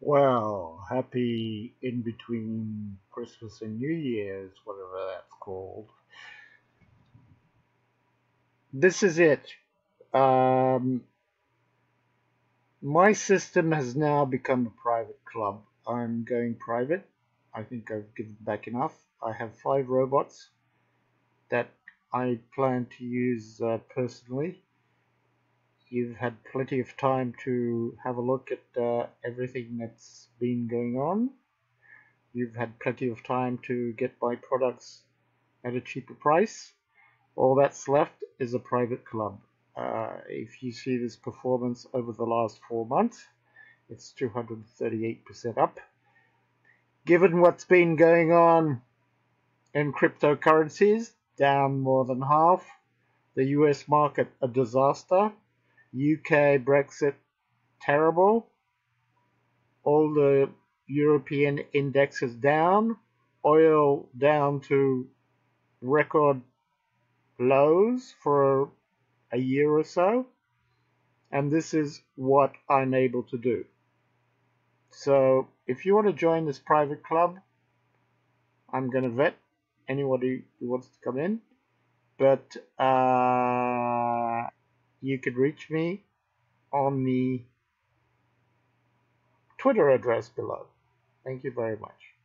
Well, happy in between Christmas and New Year's, whatever that's called. This is it. Um, my system has now become a private club. I'm going private. I think I've given back enough. I have five robots that I plan to use uh, personally you've had plenty of time to have a look at uh, everything that's been going on. You've had plenty of time to get my products at a cheaper price. All that's left is a private club. Uh, if you see this performance over the last four months, it's 238% up. Given what's been going on in cryptocurrencies, down more than half, the US market a disaster, UK Brexit terrible. All the European indexes down. Oil down to record lows for a year or so. And this is what I'm able to do. So if you want to join this private club, I'm going to vet anybody who wants to come in. But uh, you could reach me on the Twitter address below. Thank you very much.